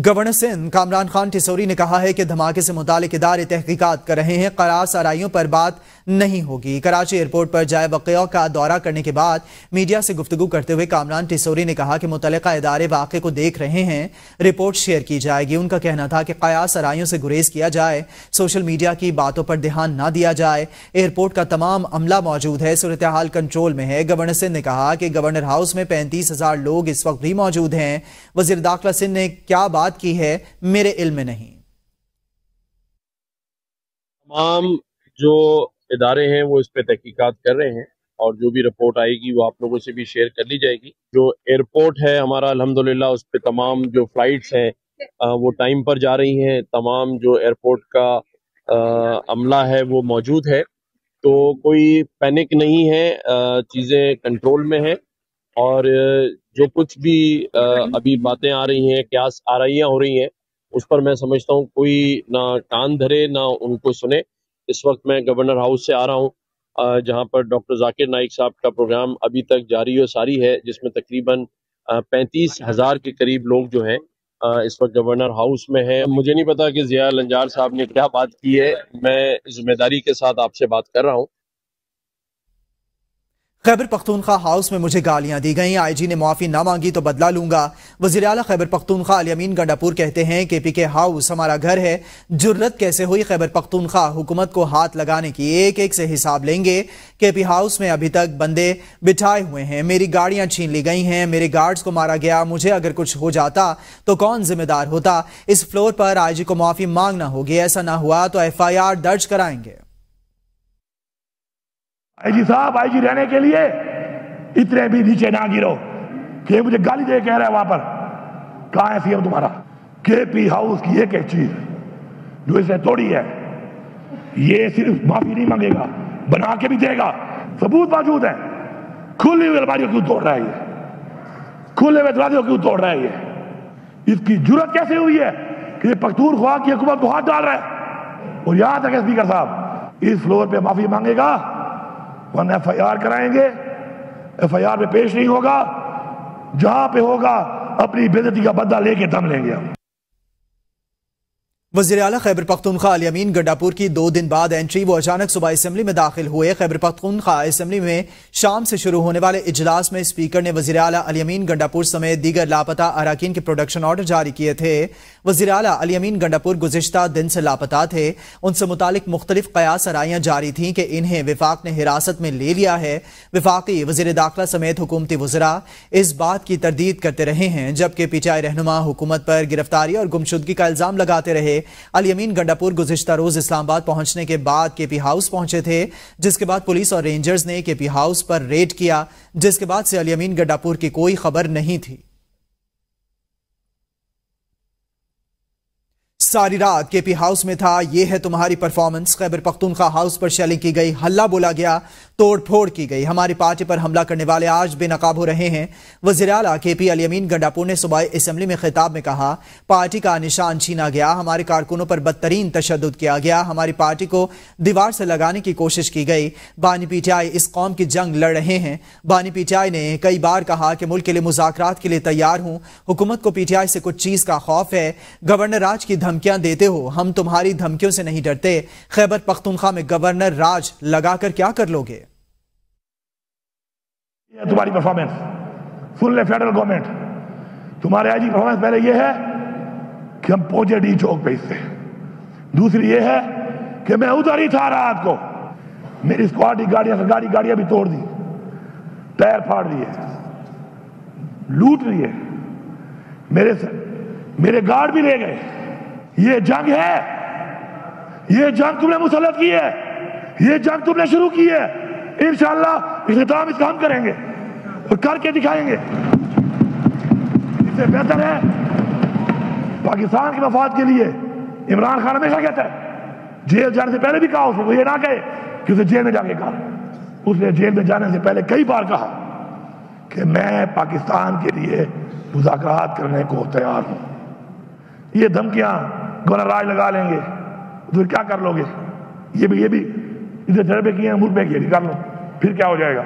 Governor Sindh Kamran Khan Tessori ने कहा है कि धमाके से मुतालिक इदारे तहकीकत कर रहे हैं। करार सराइयों पर बात नहीं होगी। कराची एयरपोर्ट पर जाए वक़ का दौरा करने के बाद मीडिया से गुफ्तु करते हुए कामरान टिसोरी ने कहा कि मुतल इदारे वाक़े को देख रहे हैं। रिपोर्ट शेयर की जाएगी। उनका कहना था कि कया सराइयों से गुरेज किया जाए। सोशल मीडिया की बातों पर ध्यान न दिया जाए। एयरपोर्ट का तमाम अमला मौजूद है। सूरत हाल कंट्रोल में है। गवर्नर सिंह ने कहा कि गवर्नर हाउस में पैंतीस हज़ार लोग इस वक्त भी मौजूद हैं। वज़ीर दाखिला सिंह ने क्या बात की है मेरे इल्म नहीं। तमाम जो इदारे हैं वो इस पर तहकीकात कर रहे हैं और जो भी रिपोर्ट आएगी वो आप लोगों से भी शेयर कर ली जाएगी। जो एयरपोर्ट है हमारा अल्हम्दुलिल्लाह उस पर तमाम जो फ्लाइट्स हैं वो टाइम पर जा रही हैं। तमाम जो एयरपोर्ट का आ, अमला है वो मौजूद है। तो कोई पैनिक नहीं है चीज़ें कंट्रोल में है। और जो कुछ भी अभी बातें आ रही हैं, क्या आ रही हो रही हैं, उस पर मैं समझता हूँ, कोई ना कान धरे, ना उनको सुने। इस वक्त मैं गवर्नर हाउस से आ रहा हूँ जहाँ पर डॉक्टर जाकिर नाइक साहब का प्रोग्राम अभी तक जारी और सारी है, जिसमें तकरीबन पैंतीस हज़ार के करीब लोग जो हैं इस वक्त गवर्नर हाउस में है। मुझे नहीं पता कि जिया लंजार साहब ने क्या बात की है। मैं ज़िम्मेदारी के साथ आपसे बात कर रहा हूँ। खैबर पख्तूनखा हाउस में मुझे गालियाँ दी गई। आईजी ने माफ़ी ना मांगी तो बदला लूँगा। वज़ीर अला खैबर पख्तूनखा अलियमीन गंडापुर कहते हैं के पी के हाउस हमारा घर है। जुर्रत कैसे हुई खैबर पख्तूनखा हुकूमत को हाथ लगाने की एक एक से हिसाब लेंगे। के पी हाउस में अभी तक बंदे बिठाए हुए हैं। मेरी गाड़ियाँ छीन ली गई हैं। मेरे गार्ड्स को मारा गया। मुझे अगर कुछ हो जाता तो कौन जिम्मेदार होता? इस फ्लोर पर आईजी को माफ़ी मांगना होगी ऐसा ना हुआ तो एफ़ आई आर दर्ज कराएँगे। आईजी साहब आईजी रहने के लिए इतने भी नीचे ना गिरो। कि मुझे गाली दे कह रहा है वहाँ पर। कहा है सीएम तुम्हारा? के पी हाउस की एक एक चीज़, जो इसे तोड़ी है, ये सिर्फ़ माफ़ी नहीं मांगेगा, बना के भी देगा। सबूत मौजूद है। खुली हुई अलमारियों क्यों तोड़ रहा है ये? खुले हुए दरवाजों क्यों तोड़ रहा है ये? इसकी ज़रूरत कैसे हुई है कि पख्तूनख्वा की हुकूमत को हाथ डाल रहा है? और यहाँ तक स्पीकर साहब, इस फ्लोर पे माफ़ी मांगेगा वन एफ़ आई आर कराएँगे। एफ़ आई आर में पेश नहीं होगा। जहाँ पे होगा, अपनी बेदती का बदला लेके दम लेंगे हम। वजी अला खैबर पख्तूनखा अलियमीन गंडापुर की दो दिन बाद एंट्री, वो अचानक सुबह असम्बली में दाखिल हुए। खैबर पख्तूनखा असम्बली में शाम से शुरू होने वाले इजलास में स्पीकर ने वजी अला अलियमीन गंडापुर समेत दीगर लापता अरकान के प्रोडक्शन ऑर्डर जारी किए थे। वजी अला अलियमीन गंडापुर गुजशत दिन से लापता थे। उनसे मुतालिक मुख्तलिफ़ कयास आराइयाँ जारी थी कि इन्हें विफाक ने हिरासत में ले लिया है। विफाकी वज़ीर दाखिला समेत हुकूमती वजरा इस बात की तरदीद करते रहे हैं, जबकि पीचाई रहनुमा हुकूमत पर गिरफ्तारी और गुमशुदगी का इल्ज़ाम लगाते रहे। अलियमीन गंडापुर गुजशत रोज इस्लामाबाद पहुँचने के बाद केपी हाउस पहुँचे थे, जिसके बाद पुलिस और रेंजर्स ने केपी हाउस पर रेड किया, जिसके बाद से अलियमीन गंडापुर की कोई खबर नहीं थी। सारी रात केपी हाउस में था यह है तुम्हारी परफॉर्मेंस खैबर पख्तूनखा हाउस पर शेलिंग की गई, हल्ला बोला गया तोड़ फोड़ की गई। हमारी पार्टी पर हमला करने वाले आज बेनकाब हो रहे हैं। वज़ीर अला के पी अलियमीन गंडापुर ने सुबह असम्बली में खिताब में कहा, पार्टी का निशान छीना गया, हमारे कारकुनों पर बदतरीन तशद किया गया। हमारी पार्टी को दीवार से लगाने की कोशिश की गई। बानी पीटीआई इस कौम की जंग लड़ रहे हैं। बानी पीटीआई ने कई बार कहा कि मुल्क के लिए मुजाकर के लिए तैयार हूँ। हुकूमत को पीटीआई से कुछ चीज़ का खौफ है। गवर्नर राज की धमकियाँ देते हो, हम तुम्हारी धमकियों से नहीं डरते। खैबर पख्तूनखा में गवर्नर राज लगाकर क्या कर लोगे? तुम्हारी परफॉर्मेंस सुन ले फेडरल गवर्नमेंट तुम्हारे आई परफॉर्मेंस पहले ये है कि हम पहुँचे डी चौक पे इससे। दूसरी ये है कि मैं उधर ही था रात को। मेरी स्क्वाड की गाड़ियाँ, सरकारी गाड़ियाँ भी तोड़ दी। टायर फाड़ दिए लूट लिए। मेरे मेरे गार्ड भी ले गए। ये जंग है। ये जंग तुमने मुसलत की है। ये जंग तुमने शुरू की है। इंशाला इख्ताम इसका हम करेंगे और करके दिखाएँगे। इससे बेहतर है पाकिस्तान के मफाद के लिए। इमरान खान हमेशा कहता है, जेल जाने से पहले भी कहा उसको ये ना कहे कि उसे जेल में जाके कहा। उसने जेल में जाने से पहले कई बार कहा कि मैं पाकिस्तान के लिए मुजाकर करने को तैयार हूँ। ये धमकियाँ गवर्नर राज लगा लेंगे। तो क्या कर लोगे? ये भी ये भी। इधर जड़ पे किए मुल्क पे किए कर लो। फिर क्या हो जाएगा?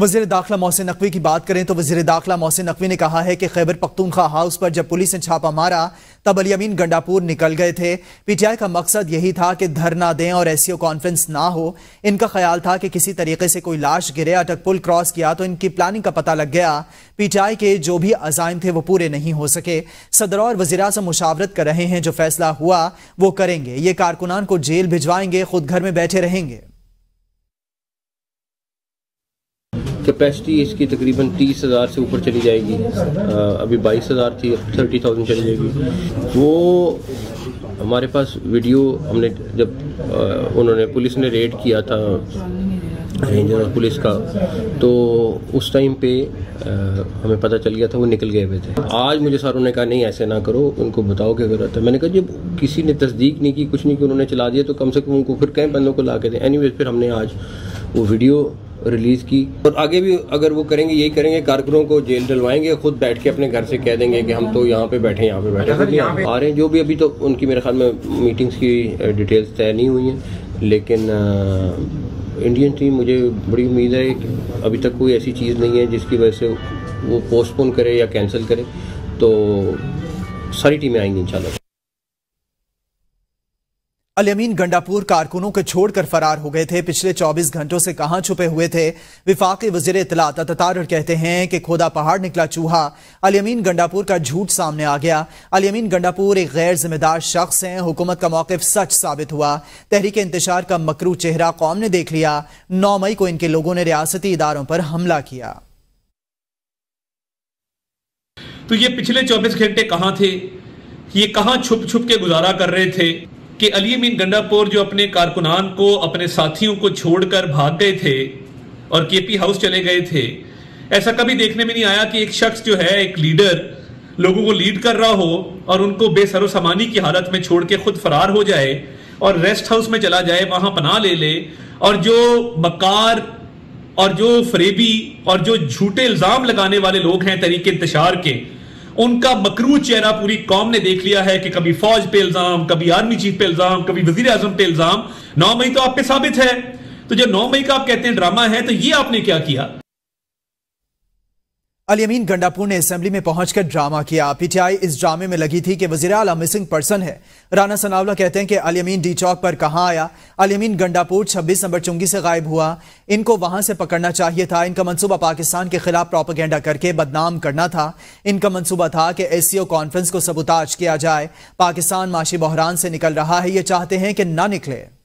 वज़ीर दाखिला मोहसिन नकवी की बात करें तो वज़ीर दाखिला मोहसिन नकवी ने कहा है कि खैबर पख्तूनखा हाउस पर जब पुलिस ने छापा मारा, तब अलियमीन गंडापुर निकल गए थे। पीटीआई का मकसद यही था कि धरना दें और एससीओ कॉन्फ्रेंस ना हो। इनका ख्याल था कि किसी तरीके से कोई लाश गिरे, अटक पुल क्रॉस किया तो इनकी प्लानिंग का पता लग गया। पीटीआई के जो भी अजायम थे वो पूरे नहीं हो सके। सदर और वजीरा से मुशावरत कर रहे हैं, जो फैसला हुआ वो करेंगे। ये कारकुनान को जेल भिजवाएँगे, खुद घर में बैठे रहेंगे। कैपेसिटी इसकी तकरीबन तीस हज़ार से ऊपर चली जाएगी। अभी बाईस हज़ार थी थर्टी थाउज़ेंड चली जाएगी। वो हमारे पास वीडियो हमने जब उन्होंने पुलिस ने रेड किया था रेंजर और पुलिस का तो उस टाइम पे आ, हमें पता चल गया था वो निकल गए हुए थे। आज मुझे सर ने कहा नहीं ऐसे ना करो उनको बताओ क्या गलत है। मैंने कहा जब किसी ने तस्दीक नहीं की कुछ नहीं कि उन्होंने चला दिया तो कम से कम उनको फिर कई बंदों को ला के दें। एनी फिर हमने आज वो वीडियो रिलीज़ की। और आगे भी अगर वो करेंगे यही करेंगे कारकुनों को जेल डलवाएँगे खुद बैठ के अपने घर से कह देंगे कि हम तो यहाँ पे बैठे यहाँ पे बैठे तो आ रहे हैं जो भी अभी तो उनकी मेरे ख्याल में मीटिंग्स की डिटेल्स तय नहीं हुई हैं। लेकिन इंडियन टीम मुझे बड़ी उम्मीद है कि अभी तक कोई ऐसी चीज़ नहीं है जिसकी वजह से वो पोस्टपोन करे या कैंसिल करे। तो सारी टीमें आएँगी इंशाल्लाह। अलियमीन गंडापुर कारकुनों को छोड़कर फरार हो गए थे। पिछले 24 घंटों से कहाँ छुपे हुए थे? विफाक वज़ीर इतलात अतार कहते हैं कि खोदा पहाड़ निकला चूहा। अलियमीन गंडापुर का झूठ सामने आ गया। अलियमीन गंडापुर एक गैर जिम्मेदार शख्स हैं। हुकूमत का मौकफ सच साबित हुआ। तहरीक इंतज़ार का मकरू चेहरा कौम ने देख लिया। नौ मई को इनके लोगों ने रियासती इदारों पर हमला किया। तो ये पिछले 24 घंटे कहाँ थे? ये कहाँ छुप छुप के गुजारा कर रहे थे? कि अली अमीन गंडापुर जो अपने कारकुनान को, अपने साथियों को छोड़कर भाग गए थे और केपी हाउस चले गए थे, ऐसा कभी देखने में नहीं आया कि एक शख्स जो है, एक लीडर, लोगों को लीड कर रहा हो और उनको बेसरो समानी की हालत में छोड़ के खुद फरार हो जाए और रेस्ट हाउस में चला जाए, वहाँ पनाह ले ले और जो मकार और जो फरेबी और जो झूठे इल्ज़ाम लगाने वाले लोग हैं तरीके इंतशार के उनका मकरू चेहरा पूरी कौम ने देख लिया है कि कभी फौज पे इल्ज़ाम, कभी आर्मी चीफ पे इल्ज़ाम, कभी वज़ीर आज़म पे इल्ज़ाम। नौ मई तो आप पे साबित है। तो जब नौ मई का आप कहते हैं ड्रामा है तो ये आपने क्या किया? अलियमीन गंडापुर ने असेंबली में पहुंचकर ड्रामा किया। पीटीआई इस ड्रामे में लगी थी कि वज़ीर आला मिसिंग पर्सन है। राना सनावला कहते हैं कि अलियमीन डी चौक पर कहाँ आया? अलियमीन गंडापुर 26 नंबर चुंगी से गायब हुआ। इनको वहाँ से पकड़ना चाहिए था। इनका मंसूबा पाकिस्तान के खिलाफ प्रोपोगेंडा करके बदनाम करना था। इनका मंसूबा था कि एससीओ कॉन्फ्रेंस को सबुताज किया जाए। पाकिस्तान माशी बहरान से निकल रहा है। ये चाहते हैं कि ना निकले।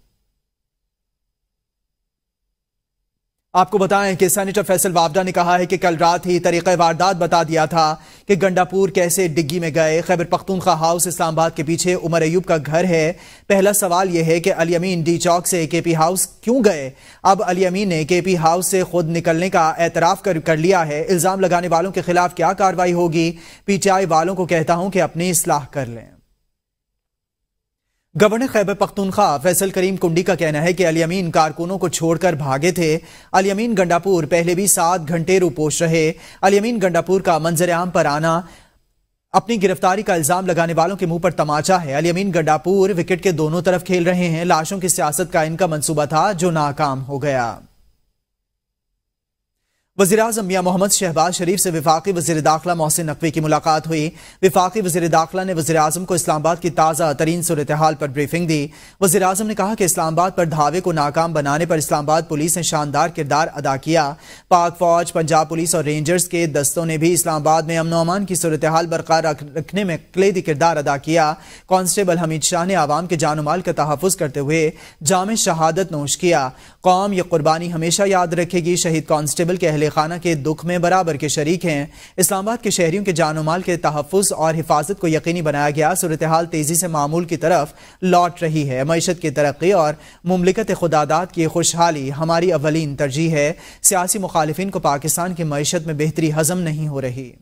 आपको बताएँ कि सेनेटर फैसल वावडा ने कहा है कि कल रात ही तरीक़ वारदात बता दिया था कि गंडापुर कैसे डिग्गी में गए। खैबर पख्तूनखा हाउस इस्लामाबाद के पीछे उमर अयूब का घर है। पहला सवाल यह है कि अलियमीन डी चौक से के पी हाउस क्यों गए? अब अलियमीन ने के पी हाउस से खुद निकलने का एतराफ कर, कर लिया है। इल्ज़ाम लगाने वालों के खिलाफ क्या कार्रवाई होगी? पीटीआई वालों को कहता हूँ कि अपनी इसलाह कर लें। गवर्नर खैबर पख्तूनखा फैसल करीम कुंडी का कहना है कि अलियमीन कारकुनों को छोड़कर भागे थे। अलियमीन गंडापुर पहले भी सात घंटे रूपोश रहे। अलियमीन गंडापुर का मंजर आम पर आना, अपनी गिरफ्तारी का इल्ज़ाम लगाने वालों के मुँह पर तमाचा है। अलियमीन गंडापुर विकेट के दोनों तरफ़ खेल रहे हैं। लाशों की सियासत का इनका मनसूबा था, जो नाकाम हो गया। वजी अजम मियाँ मोहम्मद शहबाज शरीफ से विफाकी वजी दाखिला मोहसिन नकवी की मुलाकात हुई। विफाकी वजी दाखिला ने वजी अजम को इस्लामाबाद की ताज़ा तरीन सूरत हाल पर ब्रीफिंग दी। वजी अजम ने कहा कि इस्लामाबाद पर धावे को नाकाम बनाने पर इस्लामाबाद पुलिस ने शानदार किरदार अदा किया। पाक फौज, पंजाब पुलिस और रेंजर्स के दस्तों ने भी इस्लामाबाद में अमन अमान की सूरत हाल बरकरार रखने में कलेदी किरदार अदा किया। कॉन्स्टेबल हमीद शाह ने आवाम के जान माल का तहफ़ करते हुए जाम शहादत नोश किया। कौम यह कुर्बानी हमेशा याद रखेगी, शहीद कॉन्स्टेबल के अहल खाना के दुख में बराबर के शरीक हैं। इस्लामाबाद के शहरियों के जान माल के तहफ़ और हिफाजत को यकीनी बनाया गया। सूरत हाल तेज़ी से मामूल की तरफ़ लौट रही है। मीशत की तरक्की और ममलिकत खुदादात की खुशहाली हमारी अवलिन तरजीह है। सियासी मुखालफिन को पाकिस्तान की मीशत में बेहतरी हजम नहीं हो रही।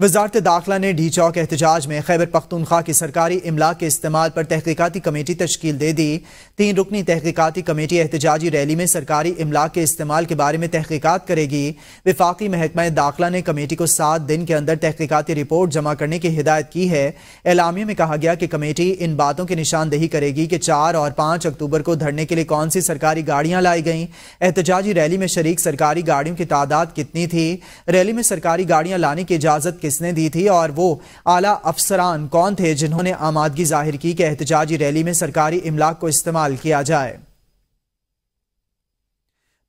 वजारत दाखिला ने डी चौक एहतजाज में खैबर पख्तूनख्वा की सरकारी इमला के इस्तेमाल पर तहकीकती कमेटी तश्कील दे दी। तीन रुकनी तहकीकती कमेटी एहतजाजी रैली में सरकारी इमला के इस्तेमाल के बारे में तहकीकत करेगी। विफाकी महकमा दाखिला ने कमेटी को सात दिन के अंदर तहकीकती रिपोर्ट जमा करने की हिदायत की है। एलामिया में कहा गया कि कमेटी इन बातों की निशानदेही करेगी कि चार और पाँच अक्टूबर को धरने के लिए कौन सी सरकारी गाड़ियाँ लाई गई। एहतजाजी रैली में शरीक सरकारी गाड़ियों की तादाद कितनी थी? रैली में सरकारी गाड़ियाँ लाने की इजाज़त किसने दी थी और वो आला अफसरान कौन थे जिन्होंने आमादगी ज़ाहिर की कि एहतजाजी रैली में सरकारी इमलाक को इस्तेमाल किया जाए?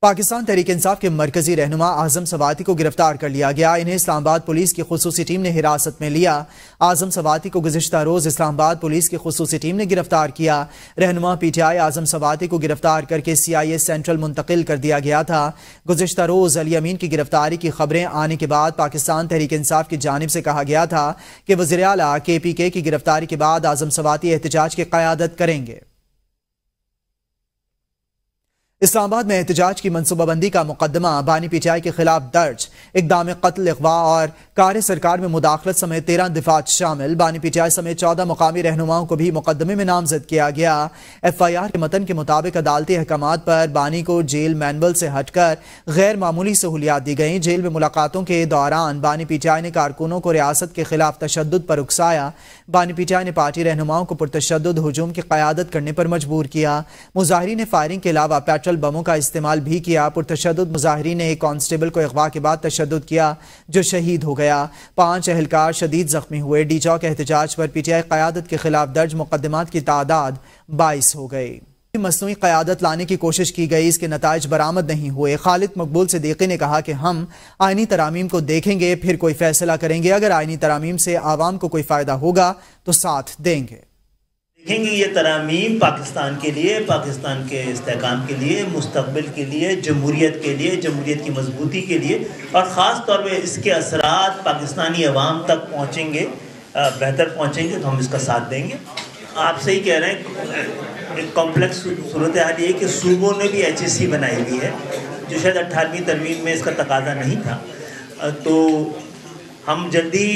पाकिस्तान तहरीक इंसाफ के मरकजी रहनुमा आज़म सवाती को गिरफ़्तार कर लिया गया। इन्हें इस्लामाबाद पुलिस की खसूसी टीम ने हिरासत में लिया। आज़म सवाती को गुजशत रोज इस्लामाबाद पुलिस की खसूसी टीम ने गिरफ़्तार किया। रहनुमा पी टी आई आज़म सवाती को गिरफ़्तार करके सी आई ए सेंट्रल मुंतकिल कर दिया गया था। गुजशत रोज अली अमीन की गिरफ्तारी की खबरें आने के बाद पाकिस्तान तहरीक इंसाफ की जानब से कहा गया था कि वजी अला के पी के की गिरफ्तारी के बाद आज़म सवाती एहतजाज की क्यादत करेंगे। इस्लामाबाद में एहतजाज की मनसूबाबंदी का मुकदमा, बानी पीटीआई के खिलाफ दर्ज। इकदाम कत्ल अगवा और कार्य सरकार में मुदाखलत समेत तेरह दिफात शामिल। बानी पीटीआई समेत चौदह मुकामी रहनुमाओं को भी मुकदमे में नामजद किया गया। एफ़ आई आर के मतन के मुताबिक अदालती अहकाम पर बानी को जेल मैनुअल से हटकर गैर मामूली सहूलियात दी गई। जेल में मुलाकातों के दौरान बानी पीटीआई ने कारकुनों को रियासत के खिलाफ तशद पर उकसाया। बानी पीटीआई ने पार्टी रहनुमाओं को पुरतशद हजूम की क्यादत करने पर मजबूर किया। मुजाहरी ने फायरिंग के अलावा पेट्रोल पेट्रोल बमों का इस्तेमाल भी किया। पुरतशद मुजाहरी ने एक कांस्टेबल को अगवा के बाद तशद किया, जो शहीद हो गया। पाँच अहलकार शदीद जख्मी हुए। डी चौक एहतजाज पर पी टी आई क्यादत के खिलाफ दर्ज मुकदमात की तादाद बाईस हो गई। मसनू क्यादत लाने की कोशिश की गई, इसके नतज बरामद नहीं हुए। खालिद मकबूल सिद्दीकी ने कहा कि हम आइनी तरामीम को देखेंगे, फिर कोई फैसला करेंगे। अगर आइनी तरामीम से आवाम को कोई फ़ायदा होगा तो साथ देंगे। देखेंगे ये तरामीम पाकिस्तान के लिए, पाकिस्तान के इसकाम के लिए मुस्तबिल के लिए जमहूरीत के लिए जमहूरीत की मजबूती के लिए और ख़ास तौर पर इसके असरात पाकिस्तानी अवाम तक पहुँचेंगे बेहतर पहुँचेंगे तो हम इसका साथ देंगे। आप सही कह रहे हैं, एक कॉम्प्लेक्स सूरत हाल ये कि सूबों ने भी एच एस सी बनाई हुई है, जो शायद अट्ठारहवीं तरमीम में इसका तकाजा नहीं था। तो हम जल्दी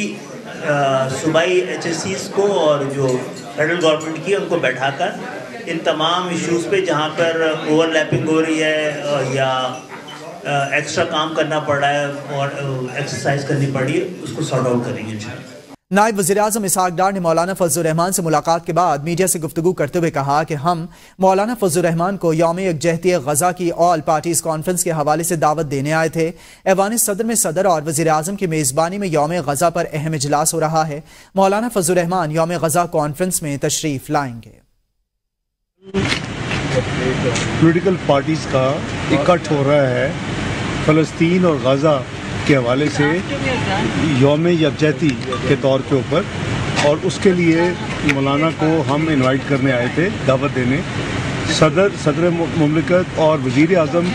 सूबाई एच एस को और जो फेडरल गवर्नमेंट की, उनको बैठाकर इन तमाम इश्यूज़ पे जहाँ पर ओवरलैपिंग हो रही है या एक्स्ट्रा काम करना पड़ रहा है और एक्सरसाइज करनी पड़ी है, उसको सॉर्ट आउट करेंगे इंशाल्लाह नायब वजी अजम इसहाक डार ने मौलाना फजलरहमान से मुलाकात के बाद मीडिया से गुफ्तु करते हुए कहा कि हम मौलाना फजलरहमान को योम यकजहती गजा की ऑल पार्टीज़ कॉन्फ्रेंस के हवाले से दावत देने आए थे। ऐवान सदर में सदर और वजी अजम की मेज़बानी में योम गजा पर अहम इजलास हो रहा है। मौलाना फजलरहमान योम गजा कॉन्फ्रेंस में तशरीफ़ लाएँगे। पोलिटिकल पार्टीज़ का इकट्ठ हो रहा है। फलस्तीन और गजा के हवाले से योम यकजहती के तौर के ऊपर और उसके लिए मौलाना को हम इनवाइट करने आए थे दावत देने। सदर सदर ममलिकत और वज़ी अजम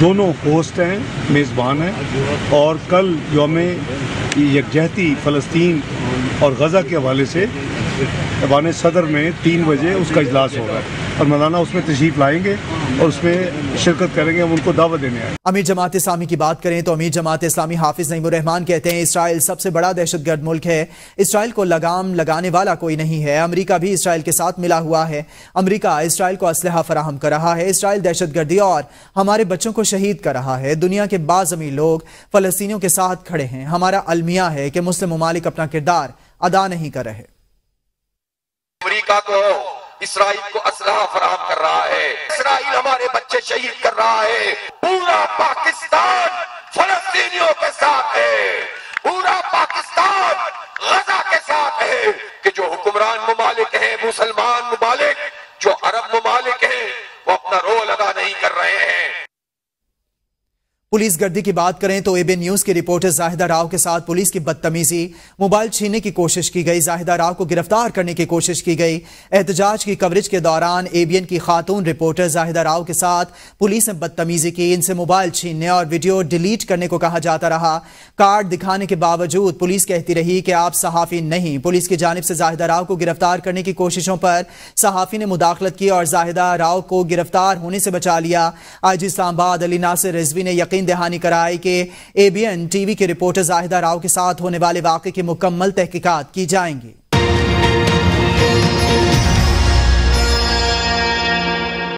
दोनों होस्ट हैं, मेज़बान हैं और कल योम यकजहती फ़लस्तीन और गज़ा के हवाले से अबान सदर में तीन बजे उसका इजलास होगा। और मौलाना उसमें तशरीफ़ लाएँगे और उसमें शिरकत करेंगे हम उनको दावत देने आए। अमीर जमात इस्लामी की बात करें तो अमीर जमात इस्लामी हाफिज रहमान कहते हैं इसराइल सबसे बड़ा दहशत गर्द मुल्क है। इसराइल को लगाम लगाने वाला कोई नहीं है। अमरीका भी इसराइल के साथ मिला हुआ है। अमरीका इसराइल को असलहा फराहम कर रहा है। इसराइल दहशत गर्दी और हमारे बच्चों को शहीद कर रहा है। दुनिया के बाज़मी लोग फलस्तीनियों के साथ खड़े हैं। हमारा अलमिया है कि मुस्लिम ममालिक अपना किरदार अदा नहीं कर रहे। अमरीका को इसराइल को असलाह फराहम कर रहा है। इसराइल हमारे बच्चे शहीद कर रहा है। पूरा पाकिस्तान फलस्तीनियों के साथ है। पूरा पाकिस्तान गजा के साथ है कि जो हुक्मरान ममालिक है, मुसलमान ममालिक, जो अरब ममालिक है, वो अपना रोल अदा नहीं कर रहे हैं। पुलिस गर्दी की बात करें तो एबी न्यूज़ के रिपोर्टर जाहिदा राव के साथ पुलिस की बदतमीजी, मोबाइल छीनने की कोशिश की गई। जाहिदा राव को गिरफ़्तार करने की कोशिश की गई। एहतजाज की कवरेज के दौरान एबीएन की खातून रिपोर्टर जाहिदा राव के साथ पुलिस ने बदतमीजी की। इनसे मोबाइल छीनने और वीडियो डिलीट करने को कहा जाता रहा। कार्ड दिखाने के बावजूद पुलिस कहती रही कि आप सहाफी नहीं। पुलिस की जानब से जाहिदा राव को गिरफ़्तार करने की कोशिशों पर सहाफी ने मुदाखलत की और जाहिदा राव को गिरफ़्तार होने से बचा लिया। आज इस्लामाबाद अली नासिर रिजवी ने यकीन दहानी कराई कि एबीएन टीवी के रिपोर्टर जाहिदा राव के साथ होने वाले वाक़े की मुकम्मल तहकीकत की जाएँगी।